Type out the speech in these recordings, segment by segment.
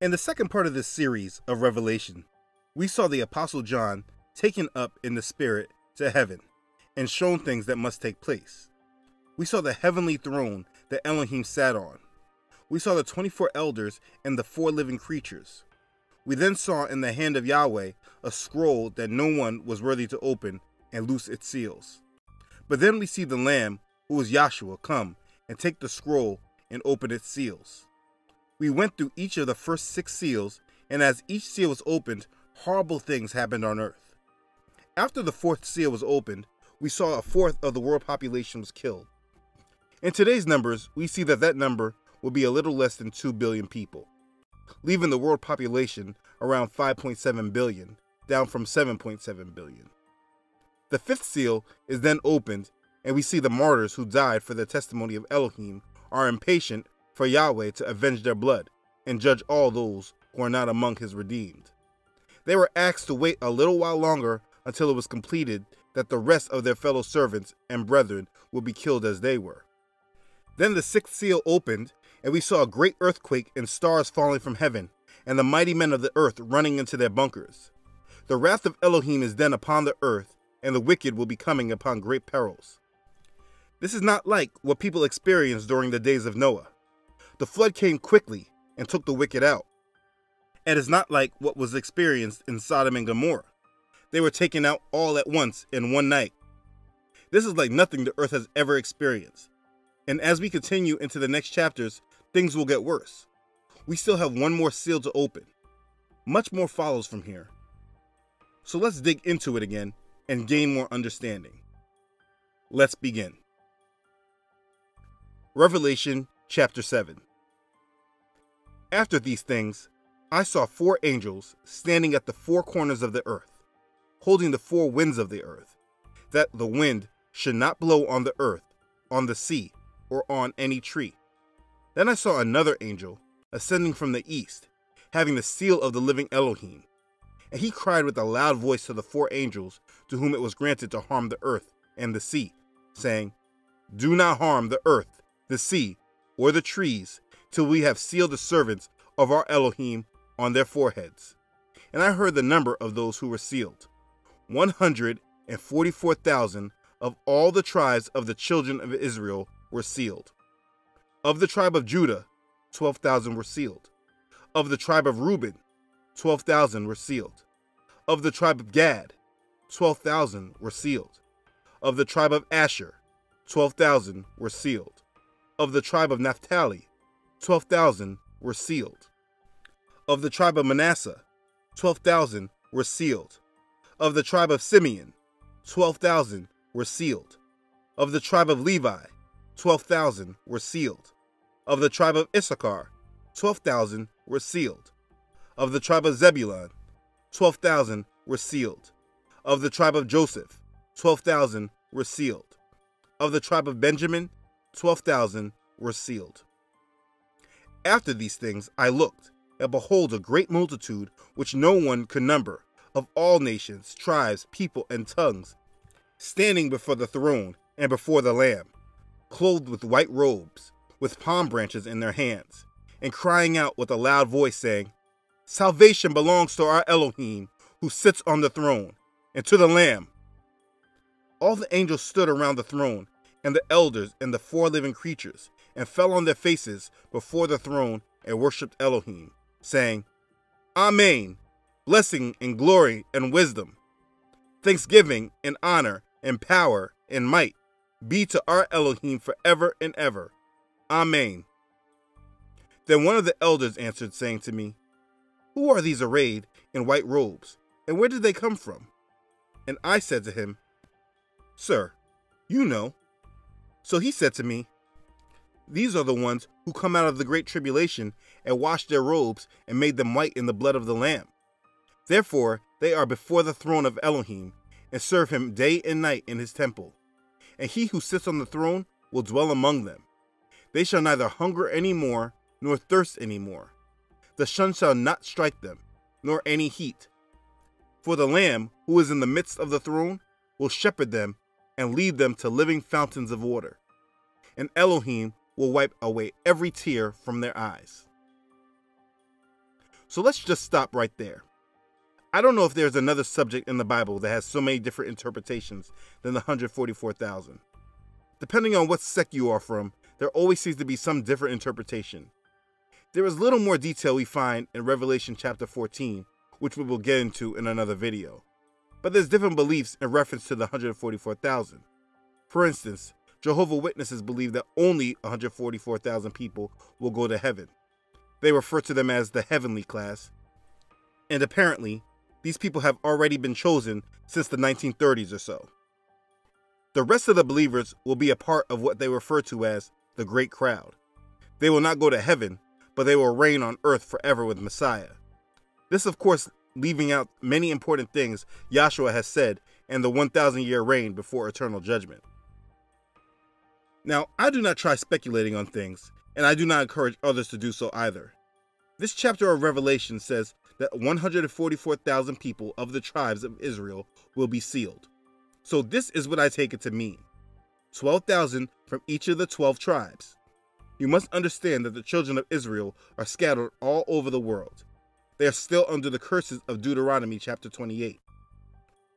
In the second part of this series of Revelation, we saw the Apostle John taken up in the Spirit to heaven and shown things that must take place. We saw the heavenly throne that Elohim sat on. We saw the 24 elders and the four living creatures. We then saw in the hand of Yahweh a scroll that no one was worthy to open and loose its seals. But then we see the Lamb, who is Yahshua, come and take the scroll and open its seals. We went through each of the first six seals, and as each seal was opened, horrible things happened on earth. After the fourth seal was opened, we saw a fourth of the world population was killed. In today's numbers, we see that that number will be a little less than 2 billion people, leaving the world population around 5.7 billion, down from 7.7 billion. The fifth seal is then opened, and we see the martyrs who died for the testimony of Elohim are impatient for Yahweh to avenge their blood and judge all those who are not among his redeemed. They were asked to wait a little while longer until it was completed that the rest of their fellow servants and brethren would be killed as they were. Then the sixth seal opened, and we saw a great earthquake and stars falling from heaven, and the mighty men of the earth running into their bunkers. The wrath of Elohim is then upon the earth, and the wicked will be coming upon great perils. This is not like what people experienced during the days of Noah. The flood came quickly and took the wicked out. And it's not like what was experienced in Sodom and Gomorrah. They were taken out all at once in one night. This is like nothing the earth has ever experienced. And as we continue into the next chapters, things will get worse. We still have one more seal to open. Much more follows from here. So let's dig into it again and gain more understanding. Let's begin. Revelation chapter 7. After these things, I saw four angels standing at the four corners of the earth, holding the four winds of the earth, that the wind should not blow on the earth, on the sea, or on any tree. Then I saw another angel ascending from the east, having the seal of the living Elohim. And he cried with a loud voice to the four angels to whom it was granted to harm the earth and the sea, saying, Do not harm the earth, the sea, or the trees, till we have sealed the servants of our Elohim on their foreheads. And I heard the number of those who were sealed 144,000 of all the tribes of the children of Israel were sealed. Of the tribe of Judah, 12,000 were sealed. Of the tribe of Reuben, 12,000 were sealed. Of the tribe of Gad, 12,000 were sealed. Of the tribe of Asher, 12,000 were sealed. Of the tribe of Naphtali, 12,000 were sealed. Of the tribe of Manasseh, 12,000 were sealed. Of the tribe of Simeon, 12,000 were sealed. Of the tribe of Levi, 12,000 were sealed. Of the tribe of Issachar, 12,000 were sealed. Of the tribe of Zebulun, 12,000 were sealed. Of the tribe of Joseph, 12,000 were sealed. Of the tribe of Benjamin, 12,000 were sealed. After these things I looked, and behold, a great multitude which no one could number, of all nations, tribes, people, and tongues, standing before the throne and before the Lamb clothed with white robes, with palm branches in their hands, and crying out with a loud voice, saying, Salvation belongs to our Elohim, who sits on the throne, and to the Lamb. All the angels stood around the throne, and the elders and the four living creatures, and fell on their faces before the throne and worshipped Elohim, saying, Amen, blessing and glory and wisdom, thanksgiving and honor and power and might be to our Elohim forever and ever. Amen. Then one of the elders answered, saying to me, Who are these arrayed in white robes, and where did they come from? And I said to him, Sir, you know. So he said to me, These are the ones who come out of the great tribulation and washed their robes and made them white in the blood of the Lamb. Therefore, they are before the throne of Elohim and serve him day and night in his temple and he who sits on the throne will dwell among them. They shall neither hunger any more, nor thirst any more. The sun shall not strike them, nor any heat. For the Lamb, who is in the midst of the throne, will shepherd them and lead them to living fountains of water. And Elohim will wipe away every tear from their eyes. So let's just stop right there. I don't know if there's another subject in the Bible that has so many different interpretations than the 144,000. Depending on what sect you are from, there always seems to be some different interpretation. There is little more detail we find in Revelation chapter 14, which we will get into in another video. But there's different beliefs in reference to the 144,000. For instance, Jehovah Witnesses believe that only 144,000 people will go to heaven. They refer to them as the heavenly class. And apparently, these people have already been chosen since the 1930s or so. The rest of the believers will be a part of what they refer to as the great crowd. They will not go to heaven, but they will reign on earth forever with Messiah. This, of course, leaving out many important things Yahshua has said and the 1,000 year reign before eternal judgment. Now, I do not try speculating on things, and I do not encourage others to do so either. This chapter of Revelation says that 144,000 people of the tribes of Israel will be sealed. So, this is what I take it to mean 12,000 from each of the 12 tribes. You must understand that the children of Israel are scattered all over the world. They are still under the curses of Deuteronomy chapter 28.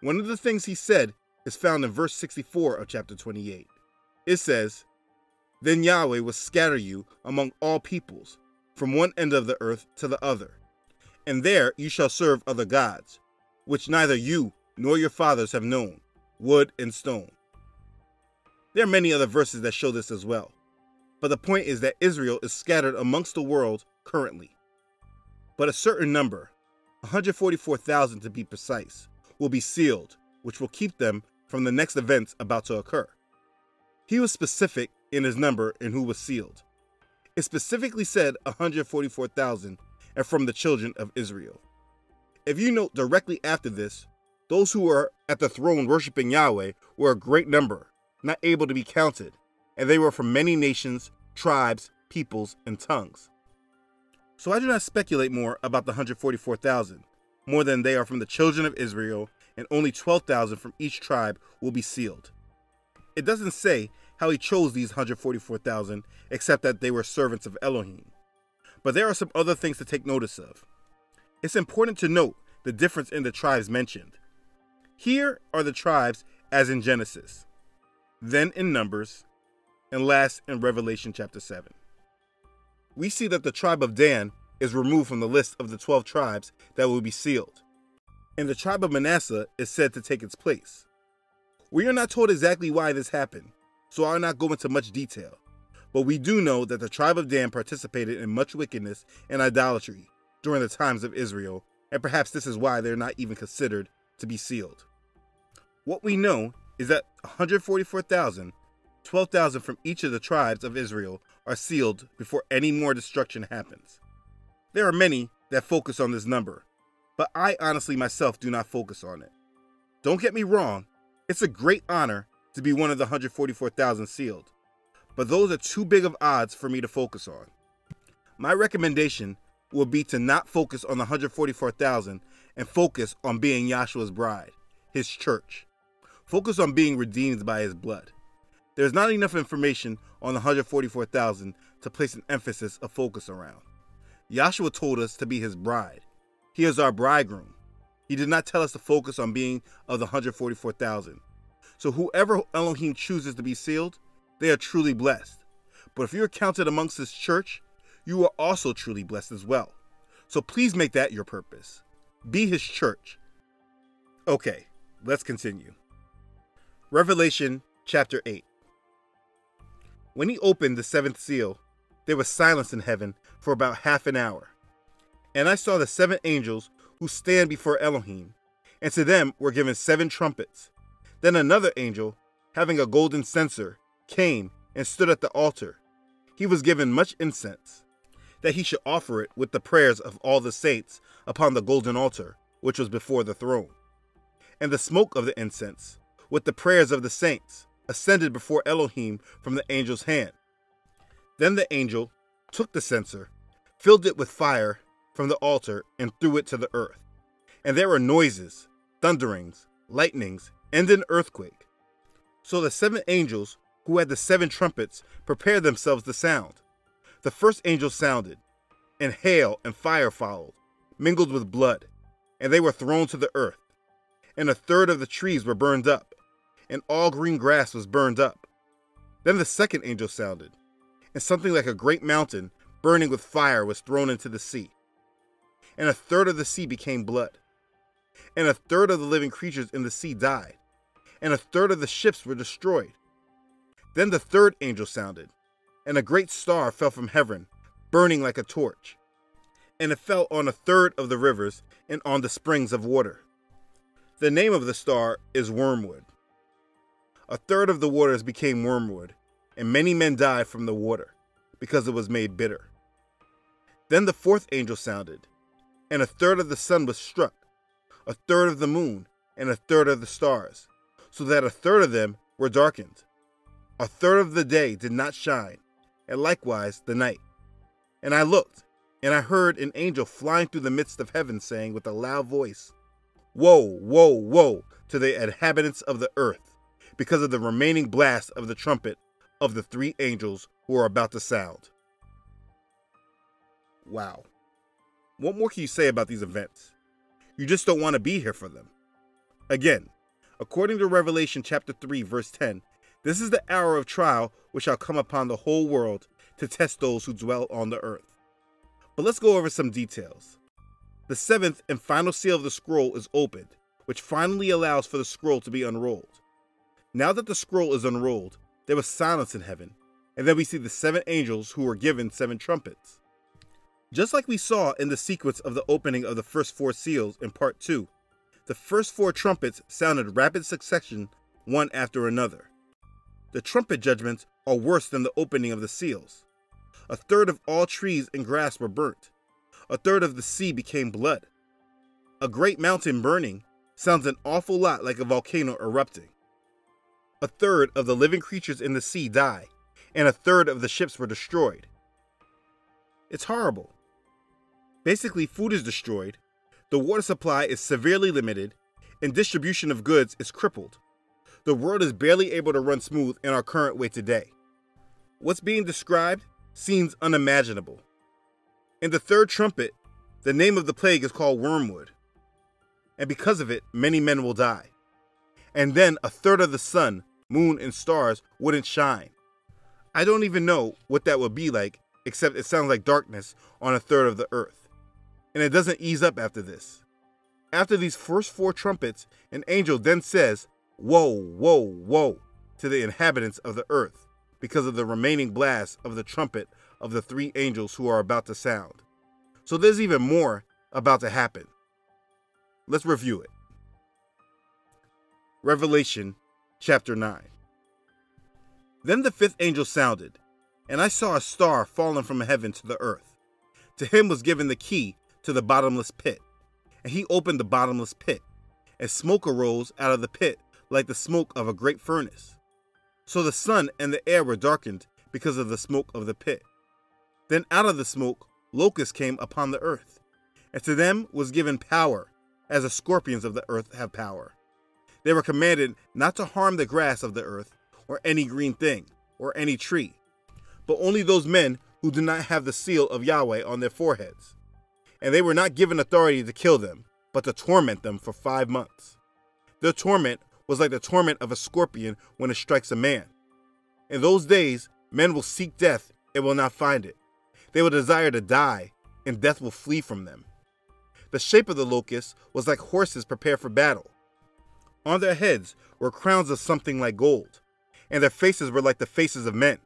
One of the things he said is found in verse 64 of chapter 28. It says, Then Yahweh will scatter you among all peoples, from one end of the earth to the other. And there you shall serve other gods, which neither you nor your fathers have known, wood and stone. There are many other verses that show this as well. But the point is that Israel is scattered amongst the world currently. But a certain number, 144,000 to be precise, will be sealed, which will keep them from the next events about to occur. He was specific in his number and who was sealed. It specifically said 144,000 and from the children of Israel. If you note directly after this, those who were at the throne worshiping Yahweh were a great number, not able to be counted, and they were from many nations, tribes, peoples, and tongues. So I do not speculate more about the 144,000, more than they are from the children of Israel, and only 12,000 from each tribe will be sealed. It doesn't say how he chose these 144,000, except that they were servants of Elohim. But there are some other things to take notice of. It's important to note the difference in the tribes mentioned. Here are the tribes as in Genesis, then in Numbers, and last in Revelation chapter 7. We see that the tribe of Dan is removed from the list of the 12 tribes that will be sealed, and the tribe of Manasseh is said to take its place. We are not told exactly why this happened, so I'll not go into much detail, but we do know that the tribe of Dan participated in much wickedness and idolatry during the times of Israel, and perhaps this is why they're not even considered to be sealed. What we know is that 144,000 12,000 from each of the tribes of Israel are sealed before any more destruction happens. There are many that focus on this number, but I honestly myself do not focus on it. Don't get me wrong, it's a great honor to be one of the 144,000 sealed, but those are too big of odds for me to focus on. My recommendation would be to not focus on the 144,000 and focus on being Yahshua's bride, his church. Focus on being redeemed by his blood. There's not enough information on the 144,000 to place an emphasis of focus around. Yahshua told us to be his bride. He is our bridegroom. He did not tell us to focus on being of the 144,000. So whoever Elohim chooses to be sealed, they are truly blessed. But if you're counted amongst his church, you are also truly blessed as well. So please make that your purpose. Be his church. Okay, let's continue. Revelation chapter 8. When he opened the seventh seal, there was silence in heaven for about half an hour. And I saw the seven angels who stand before Elohim, and to them were given seven trumpets. Then another angel, having a golden censer, came and stood at the altar. He was given much incense, that he should offer it with the prayers of all the saints upon the golden altar, which was before the throne. And the smoke of the incense, with the prayers of the saints, ascended before Elohim from the angel's hand. Then the angel took the censer, filled it with fire from the altar, and threw it to the earth. And there were noises, thunderings, lightnings, and an earthquake. So the seven angels who had the seven trumpets prepared themselves to sound. The first angel sounded, and hail and fire followed. mingled with blood, and they were thrown to the earth. And a third of the trees were burned up, and all green grass was burned up. Then the second angel sounded, and something like a great mountain burning with fire was thrown into the sea. And a third of the sea became blood. And a third of the living creatures in the sea died, and a third of the ships were destroyed. Then the third angel sounded, and a great star fell from heaven, burning like a torch. And it fell on a third of the rivers and on the springs of water. The name of the star is Wormwood. A third of the waters became wormwood, and many men died from the water, because it was made bitter. Then the fourth angel sounded, and a third of the sun was struck, a third of the moon, and a third of the stars, so that a third of them were darkened. A third of the day did not shine, and likewise the night. And I looked, and I heard an angel flying through the midst of heaven, saying with a loud voice, Woe, woe, woe to the inhabitants of the earth, because of the remaining blast of the trumpet of the three angels who are about to sound. Wow. What more can you say about these events? You just don't want to be here for them. Again, according to Revelation chapter 3 verse 10, this is the hour of trial which shall come upon the whole world to test those who dwell on the earth. But let's go over some details. The seventh and final seal of the scroll is opened, which finally allows for the scroll to be unrolled. Now that the scroll is unrolled, there was silence in heaven, and then we see the seven angels who were given seven trumpets. Just like we saw in the sequence of the opening of the first four seals in part 2, the first four trumpets sounded rapid succession one after another. The trumpet judgments are worse than the opening of the seals. A third of all trees and grass were burnt. A third of the sea became blood. A great mountain burning sounds an awful lot like a volcano erupting. A third of the living creatures in the sea die, and a third of the ships were destroyed. It's horrible. Basically, food is destroyed, the water supply is severely limited, and distribution of goods is crippled. The world is barely able to run smooth in our current way today. What's being described seems unimaginable. In the third trumpet, the name of the plague is called wormwood, and because of it, many men will die. And then a third of the sun, moon, and stars wouldn't shine. I don't even know what that would be like, except it sounds like darkness on a third of the earth and it doesn't ease up after this. After these first four trumpets, an angel then says, Woe, woe, woe to the inhabitants of the earth, because of the remaining blast of the trumpet of the three angels who are about to sound. So there's even more about to happen. Let's review it. Revelation chapter 9. Then the fifth angel sounded, and I saw a star fallen from heaven to the earth. To him was given the key to the bottomless pit. And he opened the bottomless pit, and smoke arose out of the pit like the smoke of a great furnace. So the sun and the air were darkened because of the smoke of the pit. Then out of the smoke locusts came upon the earth, and to them was given power, as the scorpions of the earth have power. They were commanded not to harm the grass of the earth, or any green thing, or any tree, but only those men who do not have the seal of Yahweh on their foreheads and they were not given authority to kill them, but to torment them for five months. Their torment was like the torment of a scorpion when it strikes a man. In those days, men will seek death and will not find it. They will desire to die, and death will flee from them. The shape of the locusts was like horses prepared for battle. On their heads were crowns of something like gold, and their faces were like the faces of men.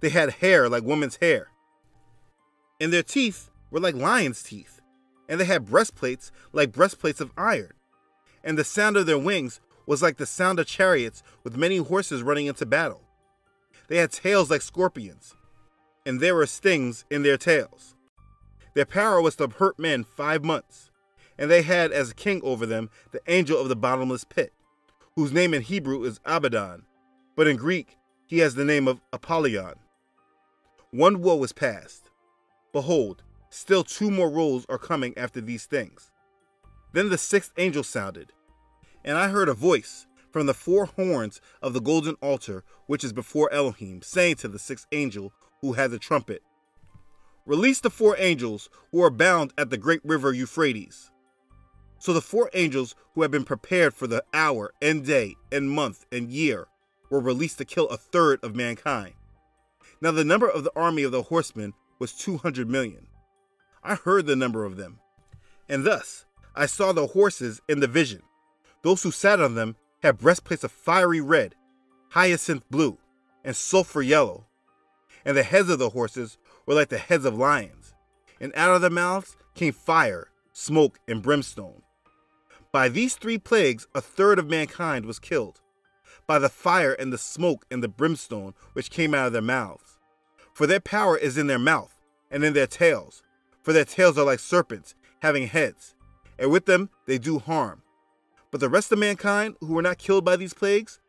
They had hair like women's hair. In their teeth were like lions' teeth, and they had breastplates like breastplates of iron. And the sound of their wings was like the sound of chariots with many horses running into battle. They had tails like scorpions, and there were stings in their tails. Their power was to hurt men five months, and they had as king over them the angel of the bottomless pit, whose name in Hebrew is Abaddon, but in Greek he has the name of Apollyon. One woe was past. Behold, Still, two more woes are coming after these things. Then the sixth angel sounded, and I heard a voice from the four horns of the golden altar which is before Elohim, saying to the sixth angel who had the trumpet, Release the four angels who are bound at the great river Euphrates. So the four angels who had been prepared for the hour and day and month and year were released to kill a third of mankind. Now the number of the army of the horsemen was 200 million. I heard the number of them. And thus I saw the horses in the vision. Those who sat on them had breastplates of fiery red, hyacinth blue, and sulfur yellow. And the heads of the horses were like the heads of lions, and out of their mouths came fire, smoke, and brimstone. By these three plagues, a third of mankind was killed, by the fire and the smoke and the brimstone which came out of their mouths. For their power is in their mouth and in their tails, for their tails are like serpents, having heads, and with them they do harm. But the rest of mankind, who were not killed by these plagues,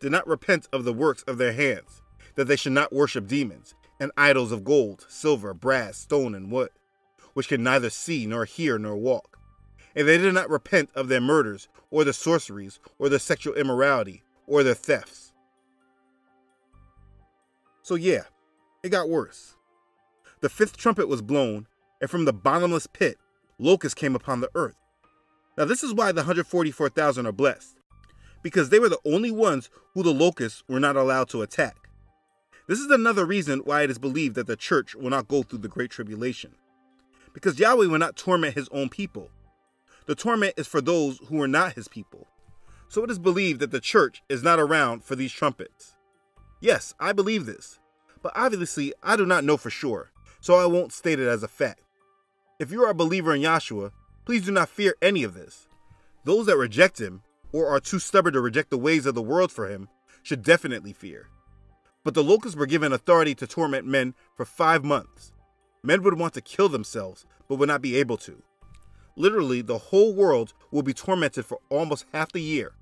did not repent of the works of their hands, that they should not worship demons, and idols of gold, silver, brass, stone, and wood, which can neither see, nor hear, nor walk. And they did not repent of their murders, or their sorceries, or their sexual immorality, or their thefts. So, yeah, it got worse. The fifth trumpet was blown, and from the bottomless pit, locusts came upon the earth. Now, this is why the 144,000 are blessed, because they were the only ones who the locusts were not allowed to attack. This is another reason why it is believed that the church will not go through the Great Tribulation, because Yahweh will not torment his own people. The torment is for those who are not his people. So it is believed that the church is not around for these trumpets. Yes, I believe this, but obviously I do not know for sure, so I won't state it as a fact. If you are a believer in Yahshua, please do not fear any of this. Those that reject him, or are too stubborn to reject the ways of the world for him, should definitely fear. But the locusts were given authority to torment men for five months. Men would want to kill themselves, but would not be able to. Literally, the whole world will be tormented for almost half the year.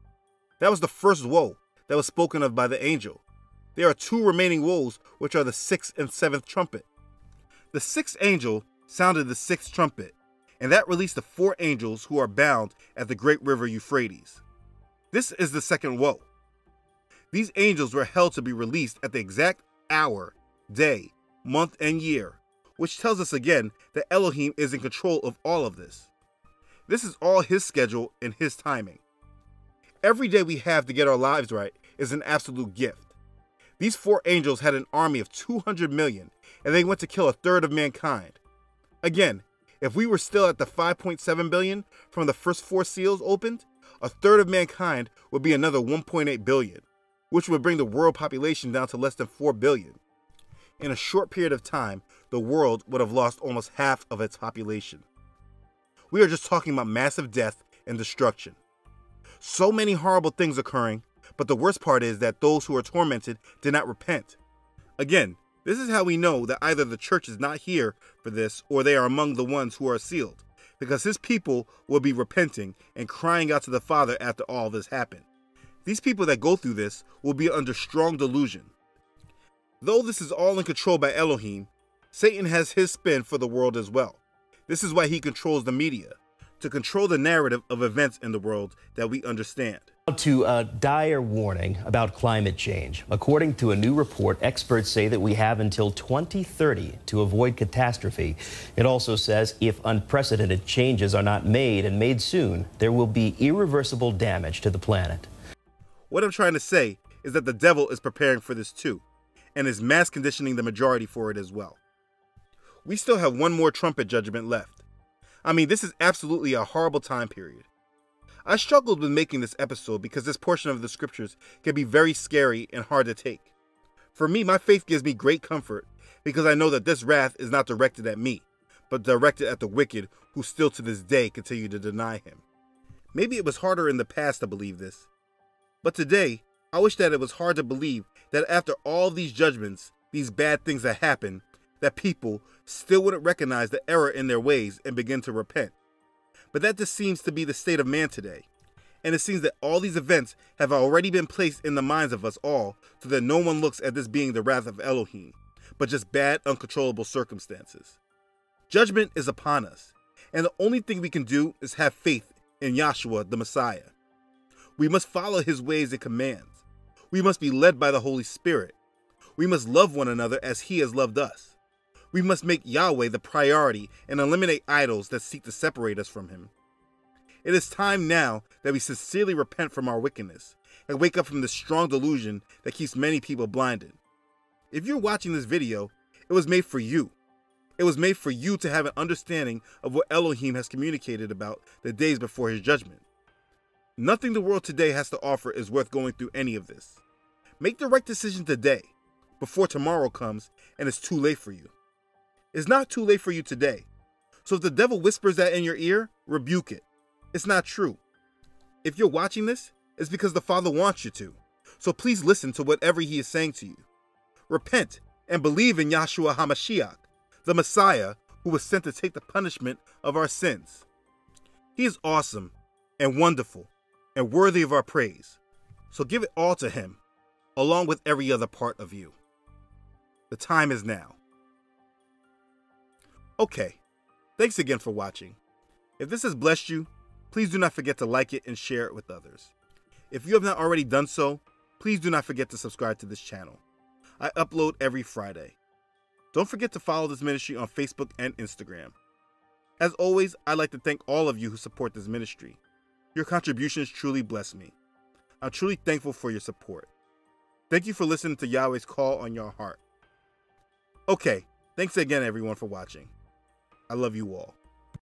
That was the first woe that was spoken of by the angel. There are two remaining woes, which are the sixth and seventh trumpet. The sixth angel sounded the sixth trumpet, and that released the four angels who are bound at the great river Euphrates. This is the second woe. These angels were held to be released at the exact hour, day, month, and year, which tells us again that Elohim is in control of all of this. This is all his schedule and his timing. Every day we have to get our lives right is an absolute gift. These four angels had an army of 200 million, and they went to kill a third of mankind. Again, if we were still at the 5.7 billion from the first four seals opened, a third of mankind would be another 1.8 billion, which would bring the world population down to less than 4 billion. In a short period of time, the world would have lost almost half of its population. We are just talking about massive death and destruction. So many horrible things occurring, but the worst part is that those who are tormented did not repent. Again, this is how we know that either the church is not here for this or they are among the ones who are sealed, because his people will be repenting and crying out to the Father after all this happened. These people that go through this will be under strong delusion. Though this is all in control by Elohim, Satan has his spin for the world as well. This is why he controls the media, to control the narrative of events in the world that we understand. To a dire warning about climate change. According to a new report, experts say that we have until 2030 to avoid catastrophe. It also says if unprecedented changes are not made and made soon, there will be irreversible damage to the planet. What I'm trying to say is that the devil is preparing for this too, and is mass conditioning the majority for it as well we still have one more trumpet judgment left. I mean, this is absolutely a horrible time period. I struggled with making this episode because this portion of the scriptures can be very scary and hard to take. For me, my faith gives me great comfort because I know that this wrath is not directed at me, but directed at the wicked who still to this day continue to deny him. Maybe it was harder in the past to believe this, but today, I wish that it was hard to believe that after all these judgments, these bad things that happen, that people still wouldn't recognize the error in their ways and begin to repent. But that just seems to be the state of man today. And it seems that all these events have already been placed in the minds of us all so that no one looks at this being the wrath of Elohim, but just bad, uncontrollable circumstances. Judgment is upon us, and the only thing we can do is have faith in Yahshua, the Messiah. We must follow his ways and commands. We must be led by the Holy Spirit. We must love one another as he has loved us. We must make Yahweh the priority and eliminate idols that seek to separate us from Him. It is time now that we sincerely repent from our wickedness and wake up from the strong delusion that keeps many people blinded. If you're watching this video, it was made for you. It was made for you to have an understanding of what Elohim has communicated about the days before his judgment. Nothing the world today has to offer is worth going through any of this. Make the right decision today, before tomorrow comes and it's too late for you. It's not too late for you today. So if the devil whispers that in your ear, rebuke it. It's not true. If you're watching this, it's because the Father wants you to. So please listen to whatever he is saying to you. Repent and believe in Yahshua HaMashiach, the Messiah who was sent to take the punishment of our sins. He is awesome and wonderful and worthy of our praise. So give it all to him, along with every other part of you. The time is now. Okay, thanks again for watching. If this has blessed you, please do not forget to like it and share it with others. If you have not already done so, please do not forget to subscribe to this channel. I upload every Friday. Don't forget to follow this ministry on Facebook and Instagram. As always, I'd like to thank all of you who support this ministry. Your contributions truly bless me. I'm truly thankful for your support. Thank you for listening to Yahweh's call on your heart. Okay, thanks again, everyone, for watching. I love you all.